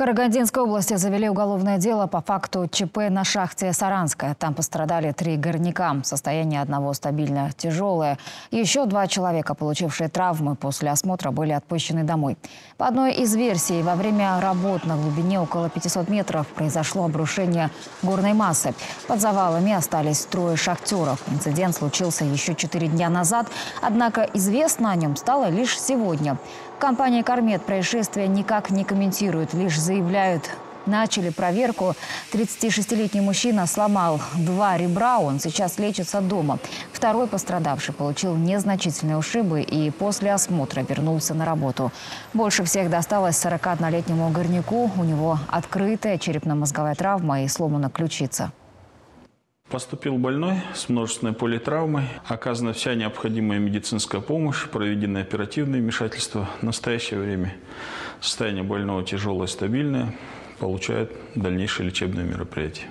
Карагандинской области завели уголовное дело по факту ЧП на шахте Саранская. Там пострадали три горняка. Состояние одного стабильно тяжелое. Еще два человека, получившие травмы после осмотра, были отпущены домой. По одной из версий, во время работ на глубине около 500 метров произошло обрушение горной массы. Под завалами остались трое шахтеров. Инцидент случился еще четыре дня назад, однако известно о нем стало лишь сегодня. Компания «Кармет» происшествие никак не комментирует, лишь заявляют, начали проверку. 36-летний мужчина сломал два ребра, он сейчас лечится дома. Второй пострадавший получил незначительные ушибы и после осмотра вернулся на работу. Больше всех досталось 41-летнему горняку. У него открытая черепно-мозговая травма и сломана ключица. Поступил больной с множественной политравмой. Оказана вся необходимая медицинская помощь, проведены оперативные вмешательства. В настоящее время состояние больного тяжелое, стабильное. Получает дальнейшее лечебное мероприятие.